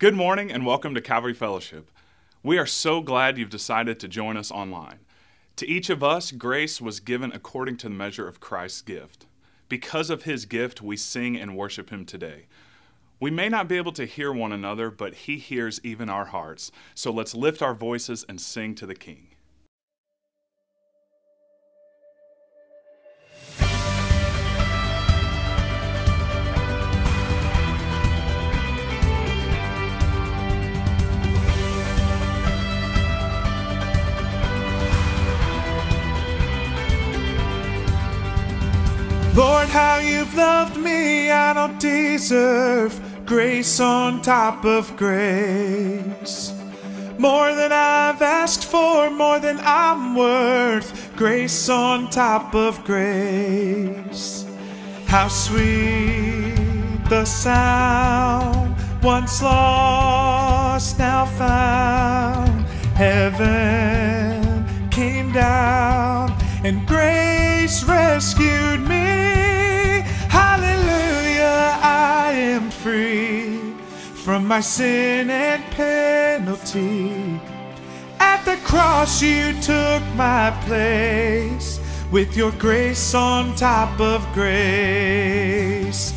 Good morning and welcome to Calvary Fellowship. We are so glad you've decided to join us online. To each of us, grace was given according to the measure of Christ's gift. Because of his gift, we sing and worship him today. We may not be able to hear one another, but he hears even our hearts. So let's lift our voices and sing to the King. Lord, how you've loved me, I don't deserve grace on top of grace. More than I've asked for, more than I'm worth, grace on top of grace. How sweet the sound, once lost, now found. Heaven came down and grace rescued me. I am free from my sin and penalty. At the cross, you took my place with your grace on top of grace.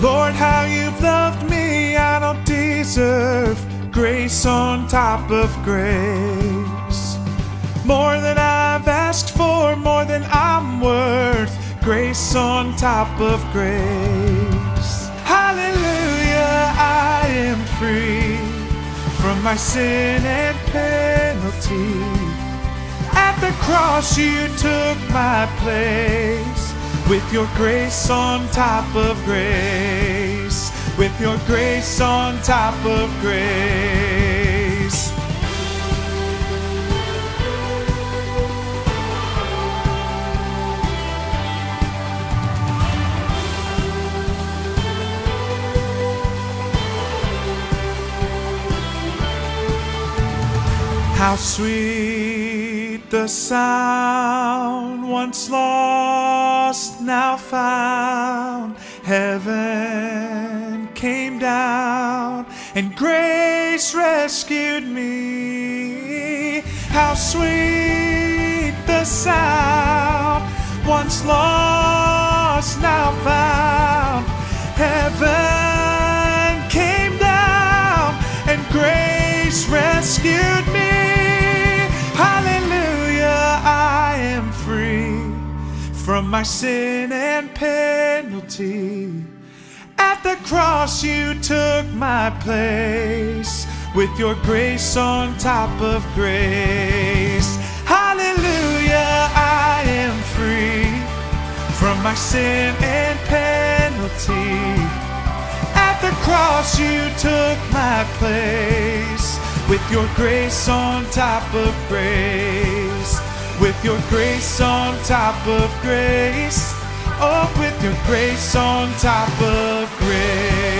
Lord, how you've loved me, I don't deserve grace on top of grace. More than I've asked for, more than I'm worth, grace on top of grace. Hallelujah, I am free from my sin and penalty. At the cross, you took my place with your grace on top of grace, with your grace on top of grace. How sweet the sound, once lost, now found. Heaven came down, and grace rescued me. How sweet the sound, once lost, now found. Heaven came down, and grace rescued me. Hallelujah, I am free from my sin and penalty. At the cross, you took my place with your grace on top of grace. Hallelujah, I am free from my sin and penalty. At the cross, you took my place with your grace on top of grace. With your grace on top of grace. Oh, with your grace on top of grace.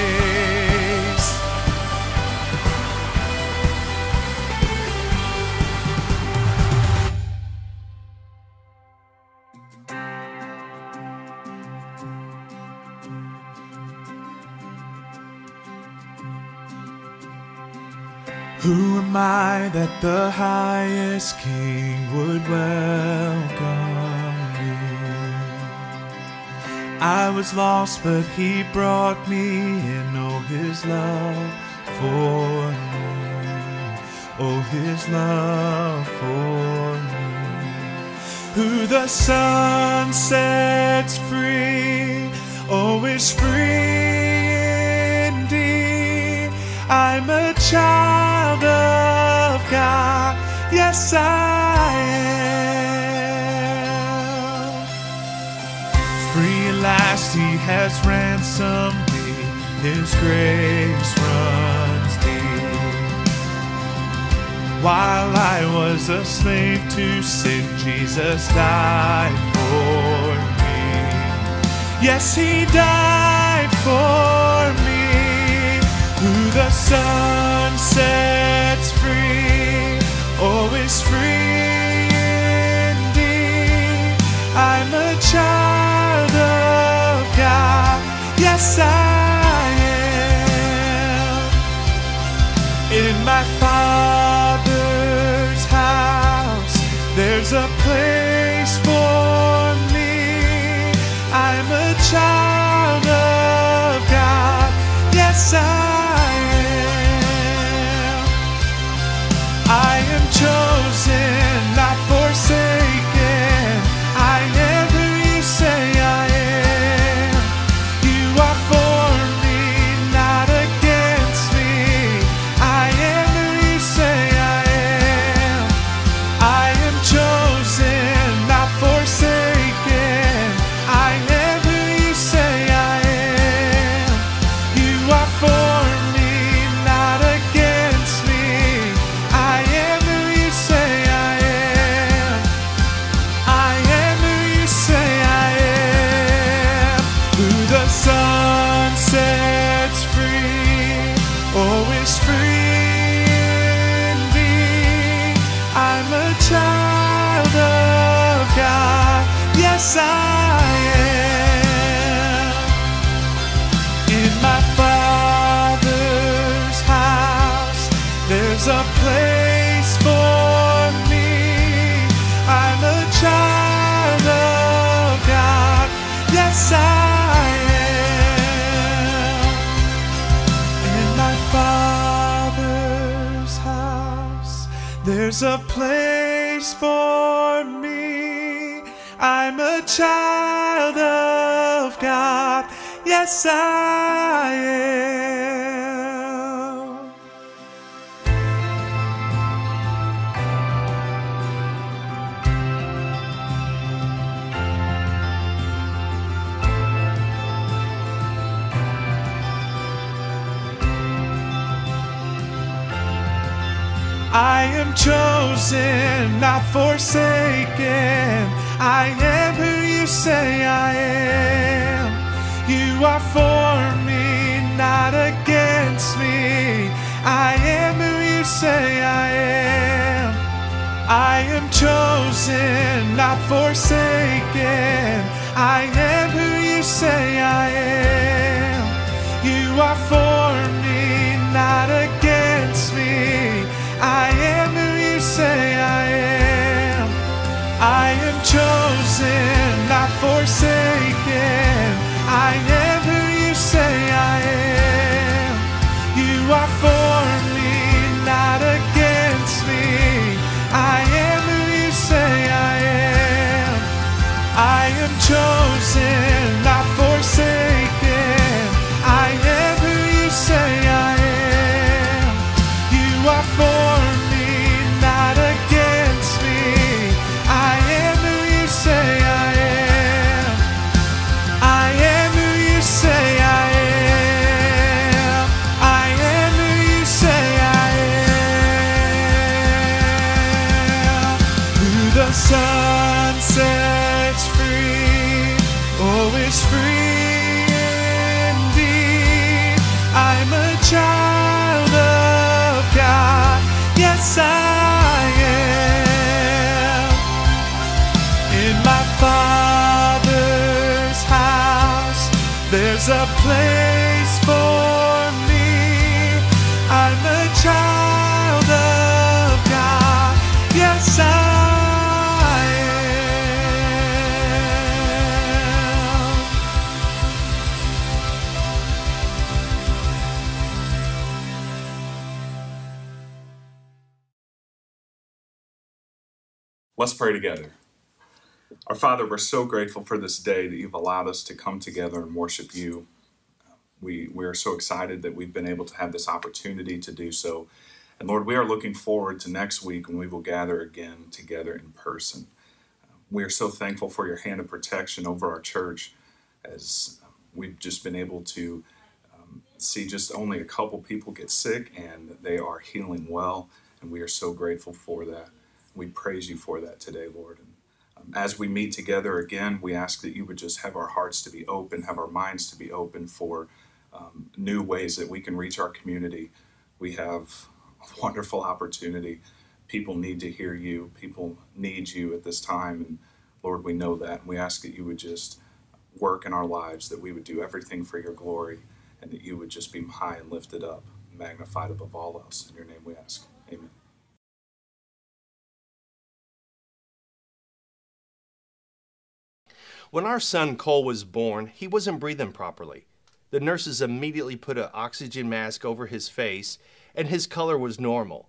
Who am I that the highest king would welcome me? I was lost, but he brought me in. Oh, his love for me. Oh, his love for me. Who the Son sets free, oh, is free. I'm a child of God. Yes, I am. Free at last, He has ransomed me. His grace runs deep. While I was a slave to sin, Jesus died for me. Yes, He died for me who the Son sets free, always free indeed. I'm a child of God, yes I am. In my Father's house, there's a place for me. I'm a child of Yes, I am. I am chosen, forsaken. I am who you say I am. You are for me, not against me. I am who you say I am. I am chosen, not forsaken. I am who you say I am. You are for Let's pray together. Our Father, we're so grateful for this day that you've allowed us to come together and worship you. We, we are so excited that we've been able to have this opportunity to do so. And Lord, we are looking forward to next week when we will gather again together in person. We are so thankful for your hand of protection over our church as we've just been able to um, see just only a couple people get sick and they are healing well. And we are so grateful for that. We praise you for that today, Lord. And um, as we meet together again, we ask that you would just have our hearts to be open, have our minds to be open for um, new ways that we can reach our community. We have a wonderful opportunity. People need to hear you. People need you at this time. And Lord, we know that. And we ask that you would just work in our lives, that we would do everything for your glory, and that you would just be high and lifted up, magnified above all else. In your name we ask. Amen. When our son Cole was born, he wasn't breathing properly. The nurses immediately put an oxygen mask over his face, and his color was normal.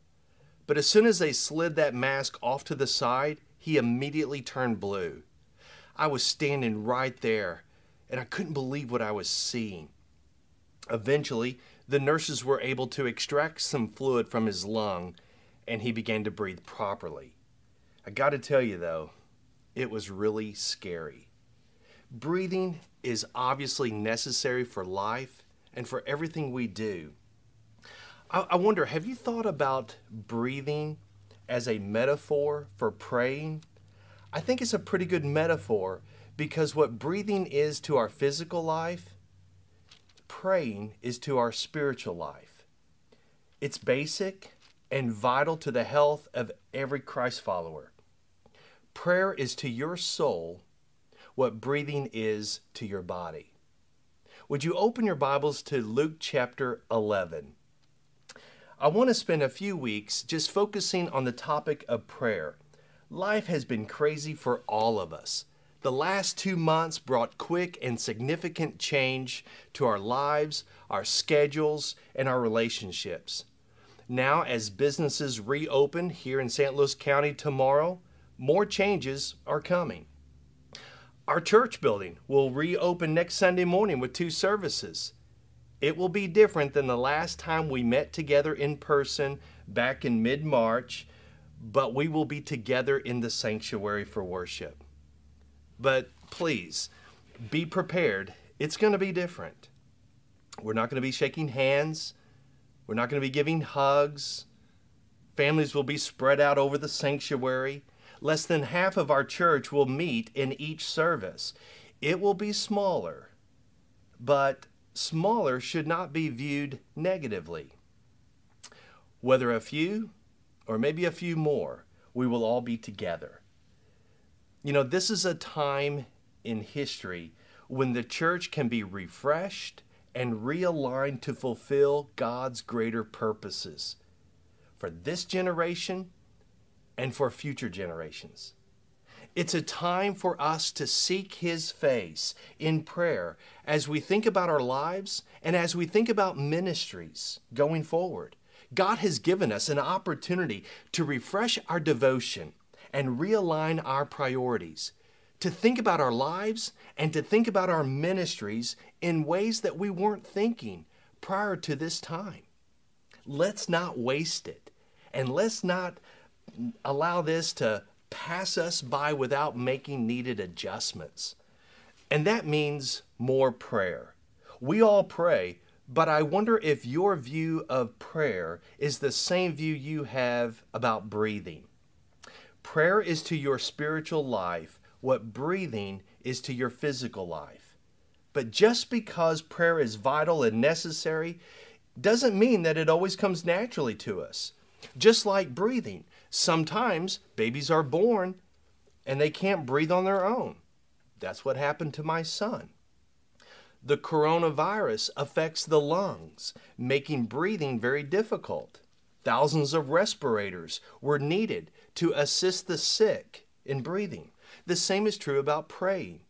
But as soon as they slid that mask off to the side, he immediately turned blue. I was standing right there, and I couldn't believe what I was seeing. Eventually, the nurses were able to extract some fluid from his lung, and he began to breathe properly. I got to tell you, though, it was really scary. Breathing is obviously necessary for life and for everything we do. I, I wonder have you thought about breathing as a metaphor for praying? I think it's a pretty good metaphor because what breathing is to our physical life, praying is to our spiritual life. It's basic and vital to the health of every Christ follower. Prayer is to your soul what breathing is to your body. Would you open your Bibles to Luke chapter 11? I want to spend a few weeks just focusing on the topic of prayer. Life has been crazy for all of us. The last two months brought quick and significant change to our lives, our schedules, and our relationships. Now, as businesses reopen here in St. Louis County tomorrow, more changes are coming. Our church building will reopen next Sunday morning with two services. It will be different than the last time we met together in person back in mid March, but we will be together in the sanctuary for worship. But please, be prepared. It's going to be different. We're not going to be shaking hands. We're not going to be giving hugs. Families will be spread out over the sanctuary less than half of our church will meet in each service. It will be smaller, but smaller should not be viewed negatively. Whether a few or maybe a few more, we will all be together. You know, this is a time in history when the church can be refreshed and realigned to fulfill God's greater purposes. For this generation, and for future generations. It's a time for us to seek His face in prayer as we think about our lives and as we think about ministries going forward. God has given us an opportunity to refresh our devotion and realign our priorities, to think about our lives and to think about our ministries in ways that we weren't thinking prior to this time. Let's not waste it and let's not allow this to pass us by without making needed adjustments. And that means more prayer. We all pray, but I wonder if your view of prayer is the same view you have about breathing. Prayer is to your spiritual life what breathing is to your physical life. But just because prayer is vital and necessary doesn't mean that it always comes naturally to us. Just like breathing, Sometimes babies are born and they can't breathe on their own. That's what happened to my son. The coronavirus affects the lungs, making breathing very difficult. Thousands of respirators were needed to assist the sick in breathing. The same is true about praying.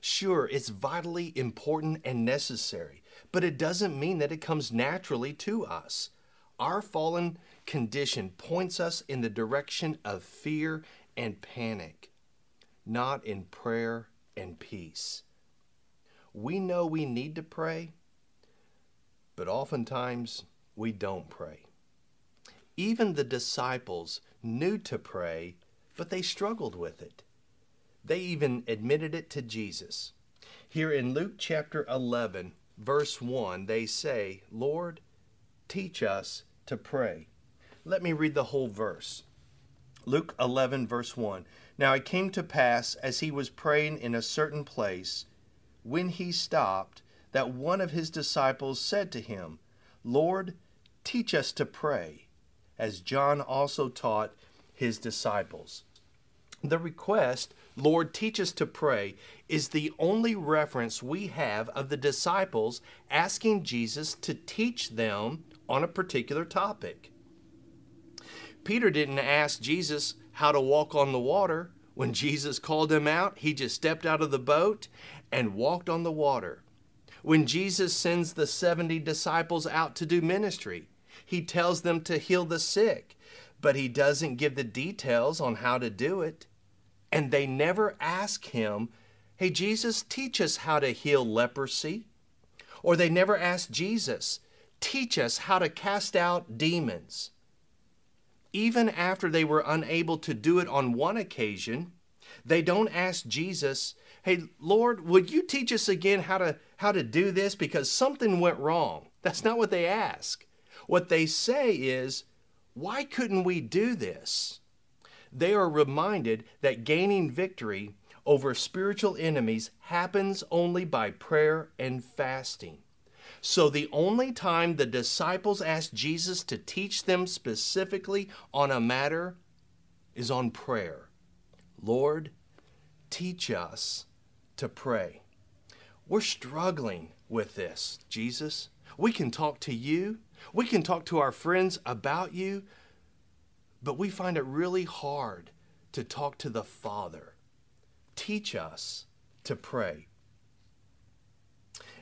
Sure, it's vitally important and necessary, but it doesn't mean that it comes naturally to us. Our fallen condition points us in the direction of fear and panic, not in prayer and peace. We know we need to pray, but oftentimes we don't pray. Even the disciples knew to pray, but they struggled with it. They even admitted it to Jesus. Here in Luke chapter 11, verse 1, they say, Lord, teach us to pray. Let me read the whole verse. Luke 11, verse 1. Now it came to pass, as he was praying in a certain place, when he stopped, that one of his disciples said to him, Lord, teach us to pray, as John also taught his disciples. The request, Lord, teach us to pray, is the only reference we have of the disciples asking Jesus to teach them on a particular topic. Peter didn't ask Jesus how to walk on the water When Jesus called him out, he just stepped out of the boat and walked on the water. When Jesus sends the 70 disciples out to do ministry, he tells them to heal the sick, but he doesn't give the details on how to do it. And they never ask him, Hey, Jesus, teach us how to heal leprosy. Or they never ask Jesus, Teach us how to cast out demons. Even after they were unable to do it on one occasion, they don't ask Jesus, "Hey Lord, would you teach us again how to how to do this because something went wrong?" That's not what they ask. What they say is, "Why couldn't we do this?" They are reminded that gaining victory over spiritual enemies happens only by prayer and fasting. So, the only time the disciples asked Jesus to teach them specifically on a matter is on prayer. Lord, teach us to pray. We're struggling with this, Jesus. We can talk to you, we can talk to our friends about you, but we find it really hard to talk to the Father. Teach us to pray.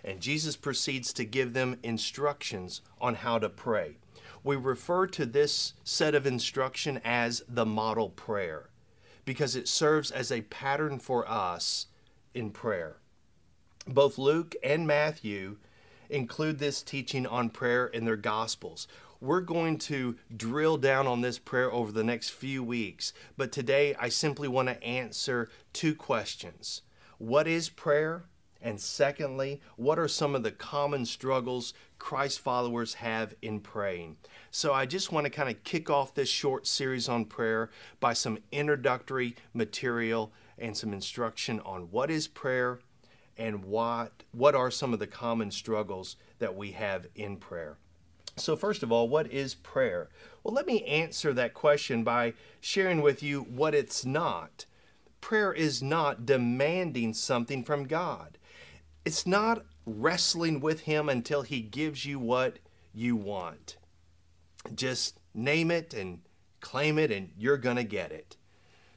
And Jesus proceeds to give them instructions on how to pray. We refer to this set of instruction as the model prayer because it serves as a pattern for us in prayer. Both Luke and Matthew include this teaching on prayer in their Gospels. We're going to drill down on this prayer over the next few weeks, but today I simply want to answer two questions What is prayer? And secondly, what are some of the common struggles Christ followers have in praying? So I just want to kind of kick off this short series on prayer by some introductory material and some instruction on what is prayer and what what are some of the common struggles that we have in prayer. So first of all, what is prayer? Well, let me answer that question by sharing with you what it's not. Prayer is not demanding something from God. It's not wrestling with Him until He gives you what you want. Just name it and claim it, and you're going to get it.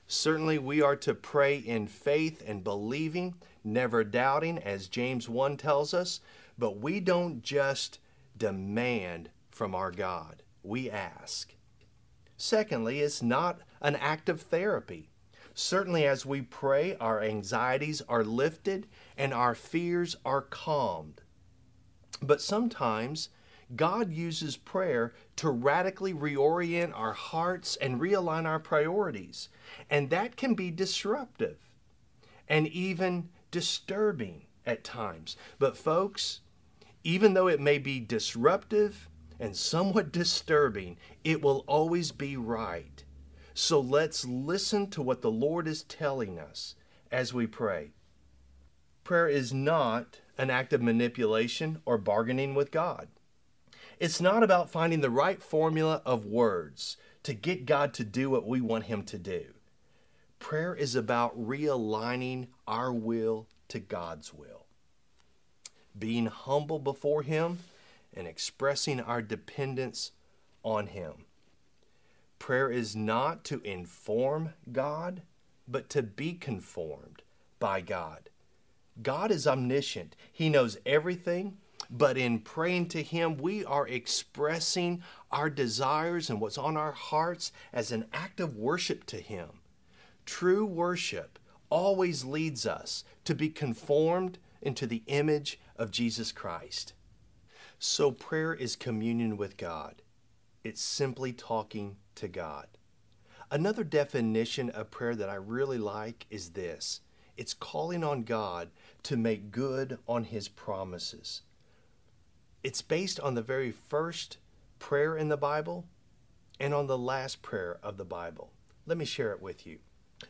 Certainly, we are to pray in faith and believing, never doubting, as James 1 tells us, but we don't just demand from our God, we ask. Secondly, it's not an act of therapy. Certainly, as we pray, our anxieties are lifted and our fears are calmed. But sometimes God uses prayer to radically reorient our hearts and realign our priorities. And that can be disruptive and even disturbing at times. But, folks, even though it may be disruptive and somewhat disturbing, it will always be right. So let's listen to what the Lord is telling us as we pray. Prayer is not an act of manipulation or bargaining with God. It's not about finding the right formula of words to get God to do what we want Him to do. Prayer is about realigning our will to God's will, being humble before Him, and expressing our dependence on Him. Prayer is not to inform God, but to be conformed by God. God is omniscient, He knows everything. But in praying to Him, we are expressing our desires and what's on our hearts as an act of worship to Him. True worship always leads us to be conformed into the image of Jesus Christ. So, prayer is communion with God. It's simply talking to God. Another definition of prayer that I really like is this it's calling on God to make good on His promises. It's based on the very first prayer in the Bible and on the last prayer of the Bible. Let me share it with you.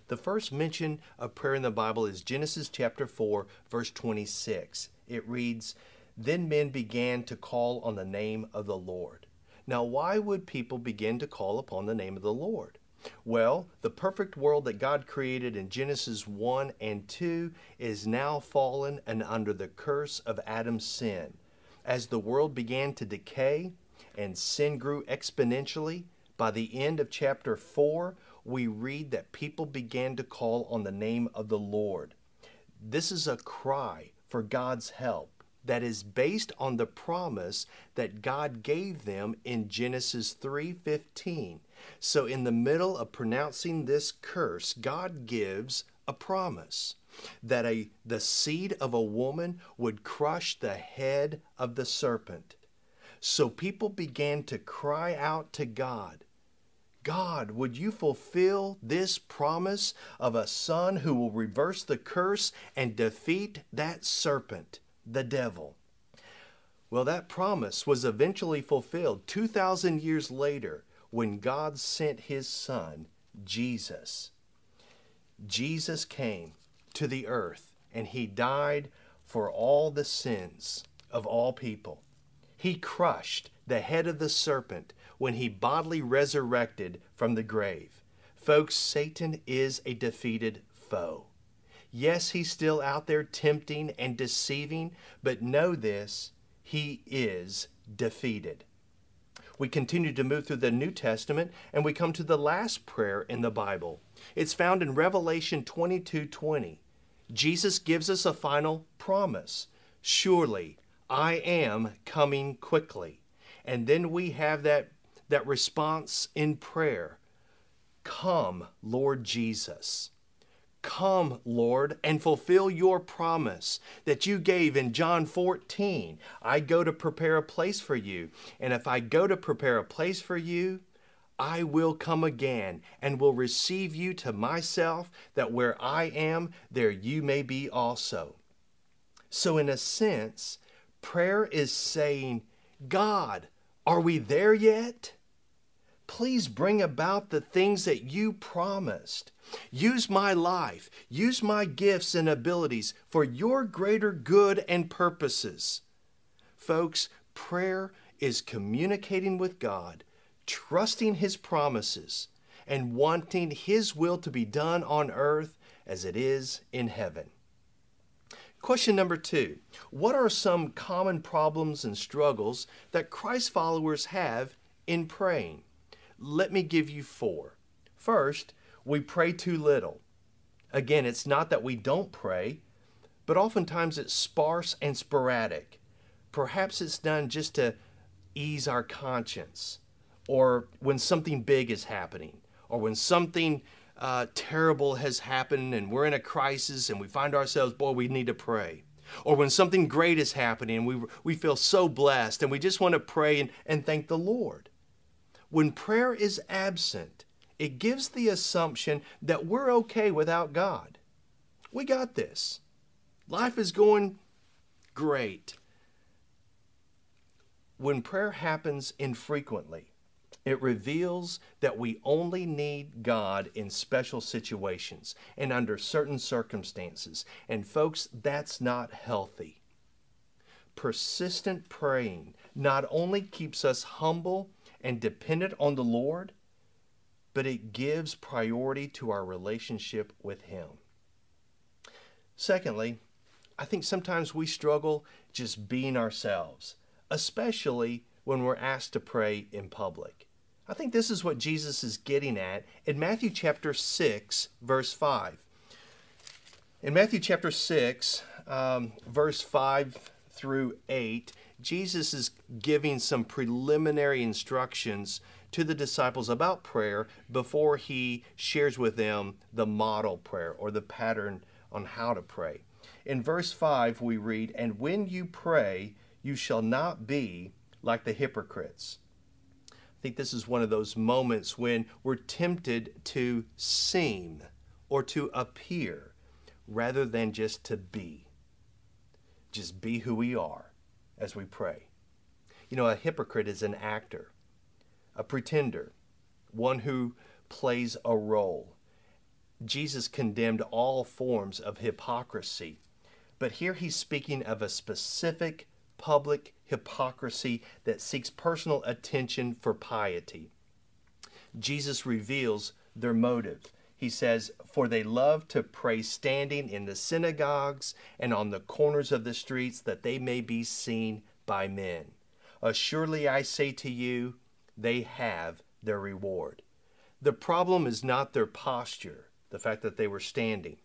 The first mention of prayer in the Bible is Genesis chapter 4, verse 26. It reads, Then men began to call on the name of the Lord. Now, why would people begin to call upon the name of the Lord? Well, the perfect world that God created in Genesis 1 and 2 is now fallen and under the curse of Adam's sin. As the world began to decay and sin grew exponentially, By the end of chapter 4, we read that people began to call on the name of the Lord. This is a cry for God's help that is based on the promise that God gave them in Genesis 3:15. So in the middle of pronouncing this curse, God gives a promise that a the seed of a woman would crush the head of the serpent. So people began to cry out to God. God, would you fulfill this promise of a son who will reverse the curse and defeat that serpent, the devil? Well, that promise was eventually fulfilled 2,000 years later when God sent his son, Jesus. Jesus came to the earth and he died for all the sins of all people. He crushed the head of the serpent when he bodily resurrected from the grave. Folks, Satan is a defeated foe. Yes, he's still out there tempting and deceiving, but know this he is defeated. We continue to move through the New Testament and we come to the last prayer in the Bible. It's found in Revelation 22 20. Jesus gives us a final promise Surely I am coming quickly. And then we have that, that response in prayer Come, Lord Jesus. Come, Lord, and fulfill your promise that you gave in John 14. I go to prepare a place for you. And if I go to prepare a place for you, I will come again and will receive you to myself, that where I am, there you may be also. So, in a sense, prayer is saying, God, are we there yet? Please bring about the things that you promised. Use my life, use my gifts and abilities for your greater good and purposes. Folks, prayer is communicating with God, trusting His promises, and wanting His will to be done on earth as it is in heaven. Question number two What are some common problems and struggles that Christ followers have in praying? Let me give you four. First, we pray too little. Again, it's not that we don't pray, but oftentimes it's sparse and sporadic. Perhaps it's done just to ease our conscience, or when something big is happening, or when something uh, terrible has happened and we're in a crisis and we find ourselves, boy, we need to pray. Or when something great is happening and we, we feel so blessed and we just want to pray and, and thank the Lord. When prayer is absent, it gives the assumption that we're okay without God. We got this. Life is going great. When prayer happens infrequently, it reveals that we only need God in special situations and under certain circumstances. And, folks, that's not healthy. Persistent praying not only keeps us humble and dependent on the Lord, but it gives priority to our relationship with Him. Secondly, I think sometimes we struggle just being ourselves, especially when we're asked to pray in public. I think this is what Jesus is getting at in Matthew chapter 6, verse 5. In Matthew chapter 6, um, verse 5 through 8, Jesus is giving some preliminary instructions to the disciples about prayer before he shares with them the model prayer or the pattern on how to pray. In verse 5, we read, And when you pray, you shall not be like the hypocrites. I think this is one of those moments when we're tempted to seem or to appear rather than just to be. Just be who we are as we pray. You know, a hypocrite is an actor a pretender, one who plays a role. Jesus condemned all forms of hypocrisy, but here he's speaking of a specific public hypocrisy that seeks personal attention for piety. Jesus reveals their motive. He says, For they love to pray standing in the synagogues and on the corners of the streets that they may be seen by men. Assuredly, I say to you, they have their reward. The problem is not their posture, the fact that they were standing,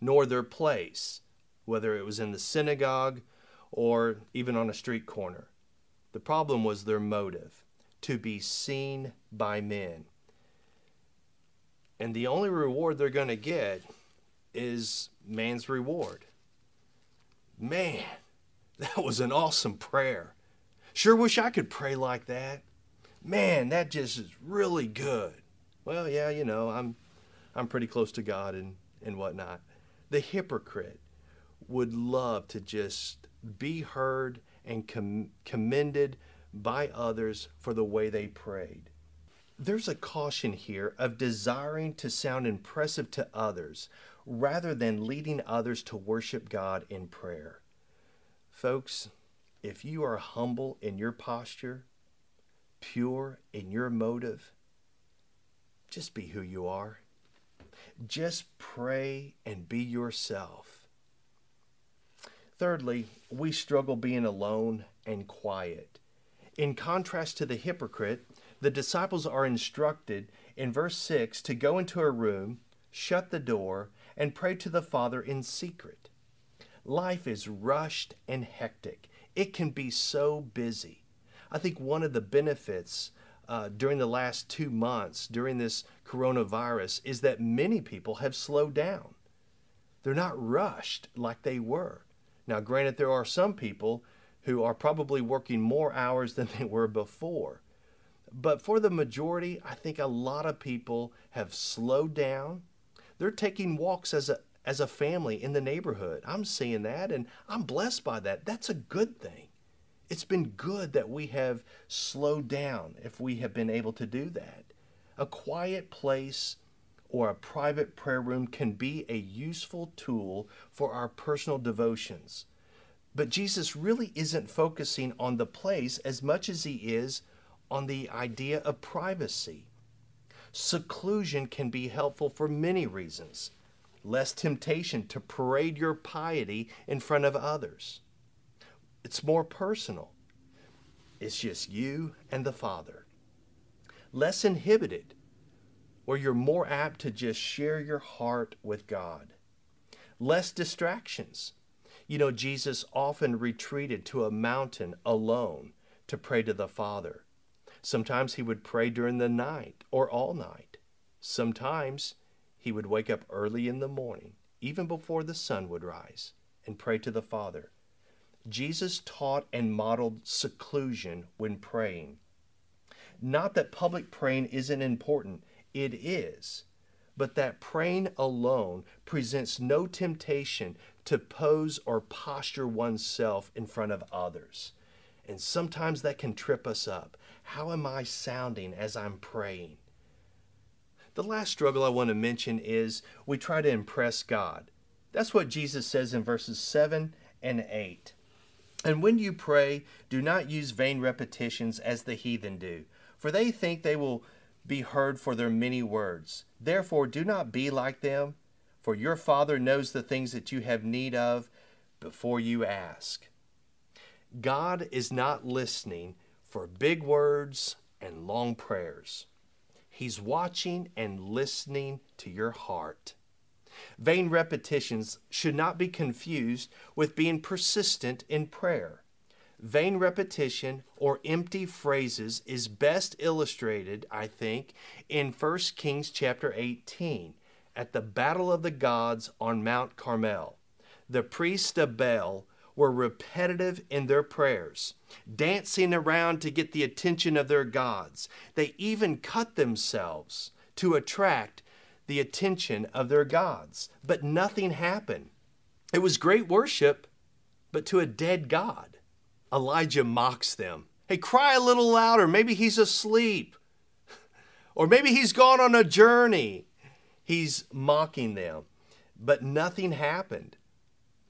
nor their place, whether it was in the synagogue or even on a street corner. The problem was their motive to be seen by men. And the only reward they're going to get is man's reward. Man, that was an awesome prayer. Sure wish I could pray like that. Man, that just is really good. Well, yeah, you know, I'm I'm pretty close to God and, and whatnot. The hypocrite would love to just be heard and com- commended by others for the way they prayed. There's a caution here of desiring to sound impressive to others rather than leading others to worship God in prayer. Folks, if you are humble in your posture, pure in your motive, just be who you are. Just pray and be yourself. Thirdly, we struggle being alone and quiet. In contrast to the hypocrite, the disciples are instructed in verse 6 to go into a room, shut the door, and pray to the Father in secret. Life is rushed and hectic. It can be so busy. I think one of the benefits uh, during the last two months, during this coronavirus, is that many people have slowed down. They're not rushed like they were. Now, granted, there are some people who are probably working more hours than they were before. But for the majority, I think a lot of people have slowed down. They're taking walks as a as a family in the neighborhood. I'm seeing that and I'm blessed by that. That's a good thing. It's been good that we have slowed down if we have been able to do that. A quiet place or a private prayer room can be a useful tool for our personal devotions. But Jesus really isn't focusing on the place as much as he is on the idea of privacy. Seclusion can be helpful for many reasons. Less temptation to parade your piety in front of others. It's more personal. It's just you and the Father. Less inhibited, where you're more apt to just share your heart with God. Less distractions you know, Jesus often retreated to a mountain alone to pray to the Father. Sometimes he would pray during the night or all night. Sometimes he would wake up early in the morning, even before the sun would rise, and pray to the Father. Jesus taught and modeled seclusion when praying. Not that public praying isn't important, it is, but that praying alone presents no temptation to pose or posture oneself in front of others. And sometimes that can trip us up. How am I sounding as I'm praying? The last struggle I want to mention is we try to impress God. That's what Jesus says in verses 7 and 8. And when you pray, do not use vain repetitions as the heathen do, for they think they will be heard for their many words. Therefore, do not be like them for your Father knows the things that you have need of before you ask. God is not listening for big words and long prayers. He's watching and listening to your heart. Vain repetitions should not be confused with being persistent in prayer. Vain repetition or empty phrases is best illustrated, I think, in 1 Kings chapter 18 at the Battle of the Gods on Mount Carmel. The priest of Baal were repetitive in their prayers, dancing around to get the attention of their gods. They even cut themselves to attract the attention of their gods, but nothing happened. It was great worship, but to a dead God. Elijah mocks them. Hey, cry a little louder. Maybe he's asleep. Or maybe he's gone on a journey. He's mocking them. But nothing happened.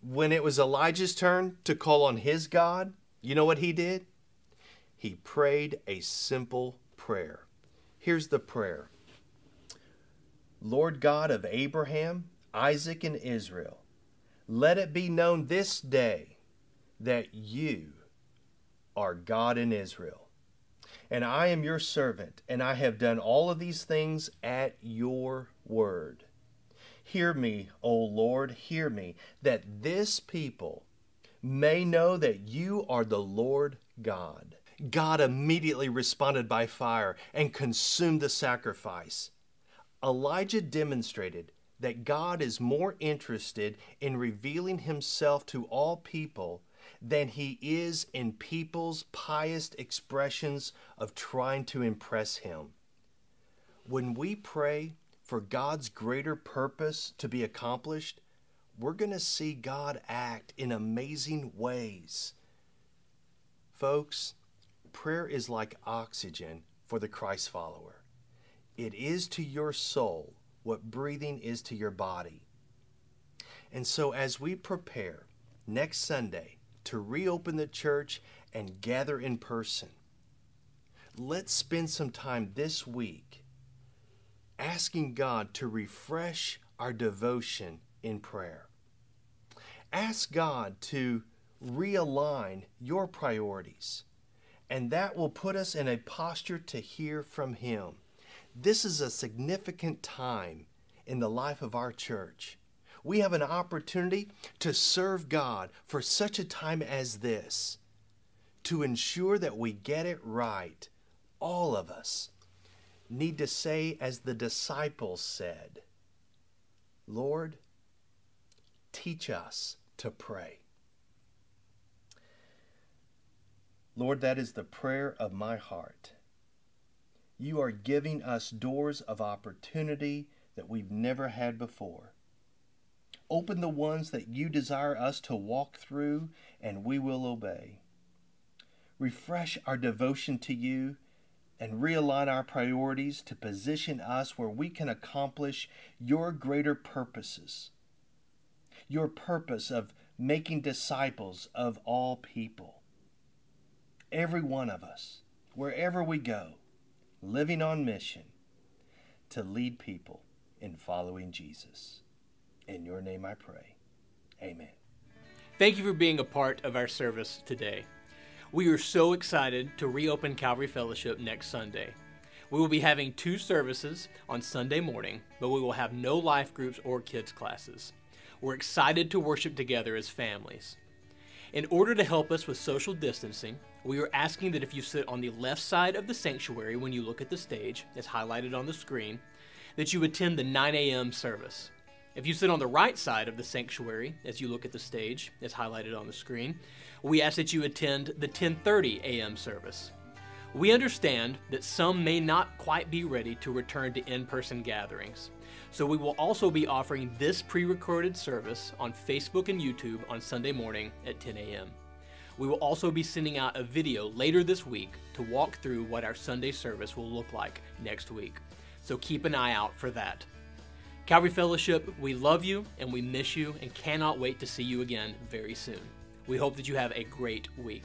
When it was Elijah's turn to call on his God, you know what he did? He prayed a simple prayer. Here's the prayer Lord God of Abraham, Isaac, and Israel, let it be known this day that you are God in Israel, and I am your servant, and I have done all of these things at your word. Hear me, O Lord, hear me, that this people may know that you are the Lord God. God immediately responded by fire and consumed the sacrifice. Elijah demonstrated that God is more interested in revealing himself to all people than he is in people's pious expressions of trying to impress him. When we pray for God's greater purpose to be accomplished, we're going to see God act in amazing ways. Folks, prayer is like oxygen for the Christ follower. It is to your soul what breathing is to your body. And so, as we prepare next Sunday to reopen the church and gather in person, let's spend some time this week asking God to refresh our devotion in prayer. Ask God to realign your priorities, and that will put us in a posture to hear from Him. This is a significant time in the life of our church. We have an opportunity to serve God for such a time as this, to ensure that we get it right. All of us need to say, as the disciples said, Lord, teach us to pray. Lord, that is the prayer of my heart. You are giving us doors of opportunity that we've never had before. Open the ones that you desire us to walk through, and we will obey. Refresh our devotion to you and realign our priorities to position us where we can accomplish your greater purposes. Your purpose of making disciples of all people. Every one of us, wherever we go, living on mission to lead people in following Jesus. In your name I pray. Amen. Thank you for being a part of our service today. We are so excited to reopen Calvary Fellowship next Sunday. We will be having two services on Sunday morning, but we will have no life groups or kids' classes. We're excited to worship together as families. In order to help us with social distancing, we are asking that if you sit on the left side of the sanctuary when you look at the stage, as highlighted on the screen, that you attend the 9 a.m. service. If you sit on the right side of the sanctuary as you look at the stage, as highlighted on the screen, we ask that you attend the 10:30 a.m. service. We understand that some may not quite be ready to return to in-person gatherings. So we will also be offering this pre-recorded service on Facebook and YouTube on Sunday morning at 10 a.m. We will also be sending out a video later this week to walk through what our Sunday service will look like next week. So keep an eye out for that. Calvary Fellowship, we love you and we miss you and cannot wait to see you again very soon. We hope that you have a great week.